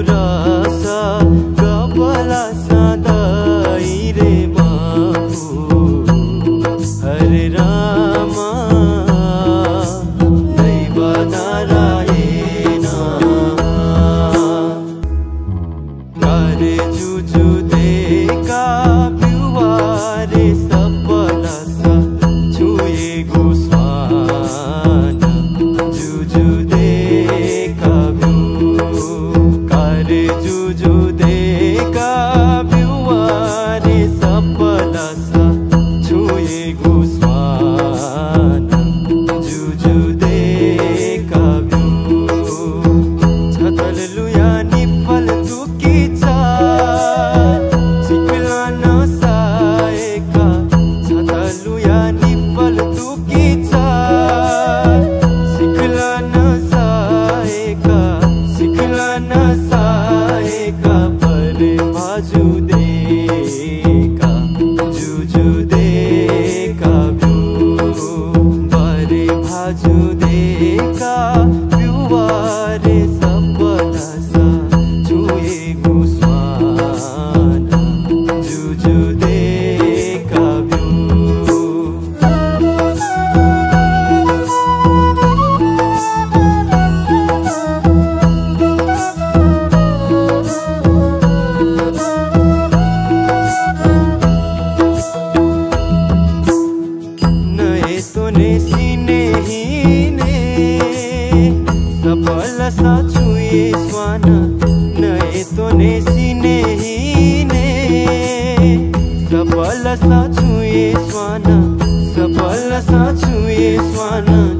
Burak भने सा छुए साछु स्वान नए तो ने सबल साछु